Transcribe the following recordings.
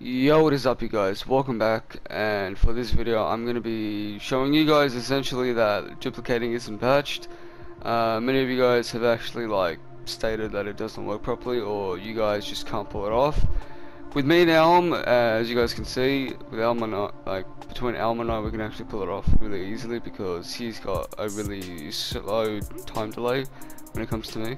what is up you guys? Welcome back and for this video I'm gonna be showing you guys essentially that duplicating isn't patched. Uh, many of you guys have actually like stated that it doesn't work properly or you guys just can't pull it off. With me and Elm uh, as you guys can see with Elm and I, like between Elm and I we can actually pull it off really easily because he's got a really slow time delay when it comes to me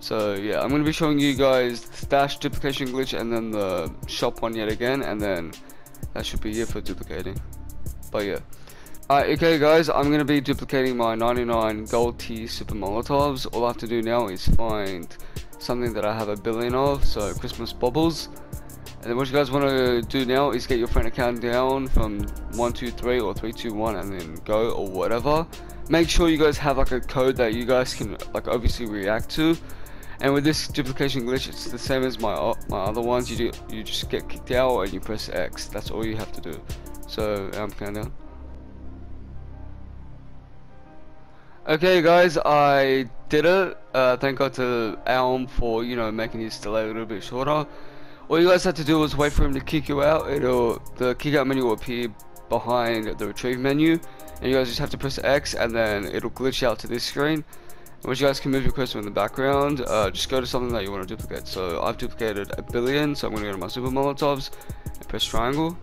so yeah, I'm going to be showing you guys the stash duplication glitch and then the shop one yet again and then that should be it for duplicating. But yeah. Alright, okay guys, I'm going to be duplicating my 99 gold T super molotovs. All I have to do now is find something that I have a billion of, so Christmas bubbles. And then what you guys want to do now is get your friend account down from 123 or 321 and then go or whatever. Make sure you guys have like a code that you guys can like obviously react to and with this duplication glitch, it's the same as my my other ones. You do you just get kicked out and you press X. That's all you have to do. So I'm kinda. Okay guys, I did it. Uh, thank God to Elm for you know making his delay a little bit shorter. All you guys have to do is wait for him to kick you out. It'll the kick out menu will appear behind the retrieve menu, and you guys just have to press X, and then it'll glitch out to this screen. Which you guys can move your cursor in the background, uh, just go to something that you want to duplicate. So I've duplicated a billion, so I'm going to go to my super molotovs and press triangle.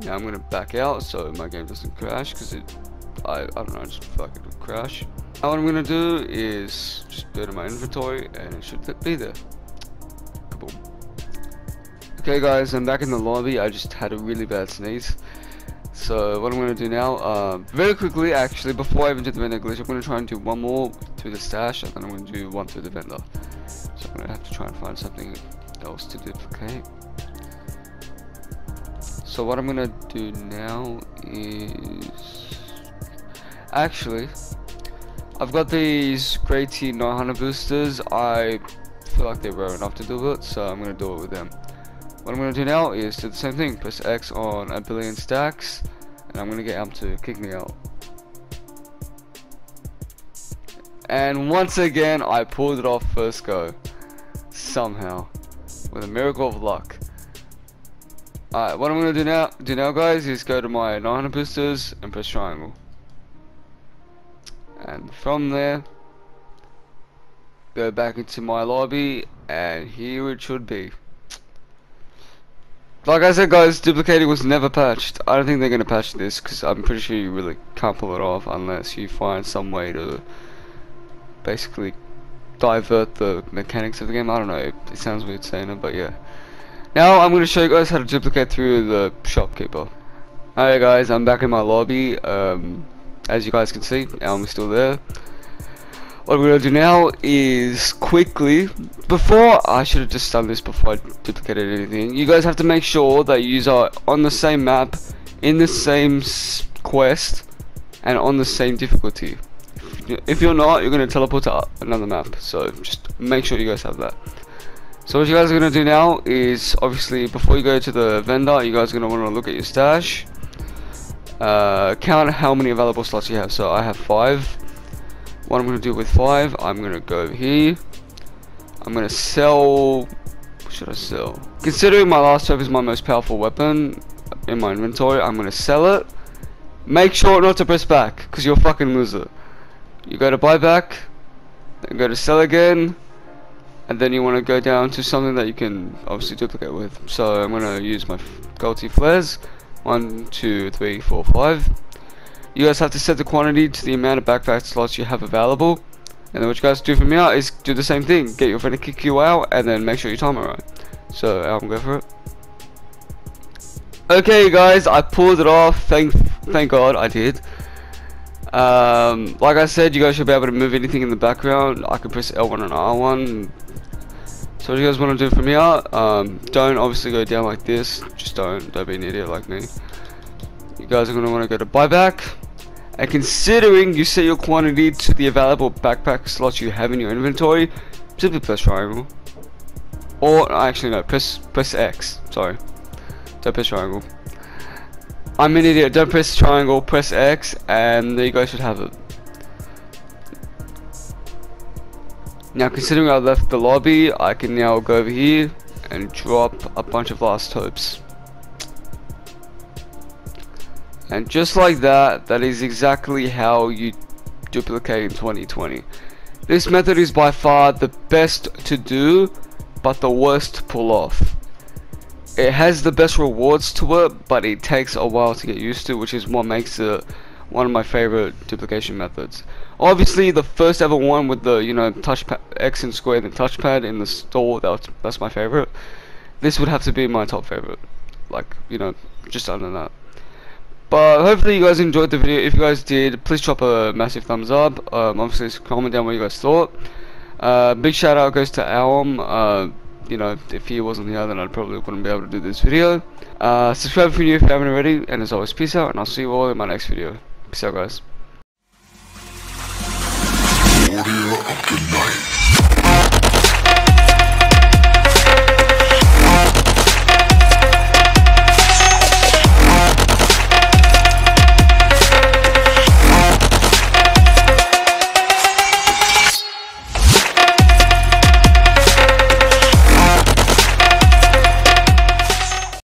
Now I'm going to back out so my game doesn't crash because it, I, I don't know, just like it crash. Now what I'm going to do is just go to my inventory and it should be there. Kaboom. Okay guys, I'm back in the lobby. I just had a really bad sneeze. So what I'm going to do now, uh, very quickly actually, before I even do the vendor glitch, I'm going to try and do one more through the stash, and then I'm going to do one through the vendor. So I'm going to have to try and find something else to duplicate. So what I'm going to do now is... Actually, I've got these Great T 900 boosters. I feel like they're rare enough to do it, so I'm going to do it with them. What I'm going to do now is do the same thing, press X on a billion stacks, and I'm going to get him to kick me out. And once again, I pulled it off first go. Somehow. With a miracle of luck. Alright, what I'm going to do now, do now guys, is go to my 900 boosters and press triangle. And from there, go back into my lobby, and here it should be. Like I said guys, duplicating was never patched. I don't think they're going to patch this because I'm pretty sure you really can't pull it off unless you find some way to basically divert the mechanics of the game. I don't know, it sounds weird saying it, but yeah. Now I'm going to show you guys how to duplicate through the shopkeeper. Alright guys, I'm back in my lobby. Um, as you guys can see, Elm's still there what we're gonna do now is quickly before I should have just done this before I duplicated anything. You guys have to make sure that you are on the same map in the same quest and on the same difficulty. If you're not you're gonna teleport to another map so just make sure you guys have that. So what you guys are gonna do now is obviously before you go to the vendor you guys are gonna want to look at your stash. Uh, count how many available slots you have. So I have five what I'm going to do with 5, I'm going to go here. I'm going to sell... What should I sell? Considering my last hope is my most powerful weapon in my inventory, I'm going to sell it. Make sure not to press back, because you'll fucking loser. You go to buy back, then go to sell again, and then you want to go down to something that you can obviously duplicate with. So I'm going to use my gold flares. One, two, three, four, five. You guys have to set the quantity to the amount of backpack slots you have available. And then what you guys do from here is do the same thing. Get your friend to kick you out and then make sure you time it right. So I'm go for it. Okay guys, I pulled it off. Thank thank God I did. Um, like I said, you guys should be able to move anything in the background. I can press L1 and R1. So what you guys want to do from here, um, don't obviously go down like this. Just don't. Don't be an idiot like me. You guys are going to want to go to buyback. And considering you set your quantity to the available backpack slots you have in your inventory, simply press triangle. Or, actually no, press, press X, sorry. Don't press triangle. I'm an idiot, don't press triangle, press X, and there you guys should have it. Now considering I left the lobby, I can now go over here and drop a bunch of last hopes. And just like that, that is exactly how you duplicate in 2020. This method is by far the best to do, but the worst to pull off. It has the best rewards to it, but it takes a while to get used to, which is what makes it one of my favorite duplication methods. Obviously, the first ever one with the you know touchpad X and square and touchpad in the store that's that's my favorite. This would have to be my top favorite, like you know just under that. But hopefully you guys enjoyed the video. If you guys did, please drop a massive thumbs up. Um, obviously, comment down what you guys thought. Uh, big shout out goes to Alm. Uh, you know, if he wasn't here, then I probably wouldn't be able to do this video. Uh, subscribe if you're new if you haven't already. And as always, peace out. And I'll see you all in my next video. Peace out, guys.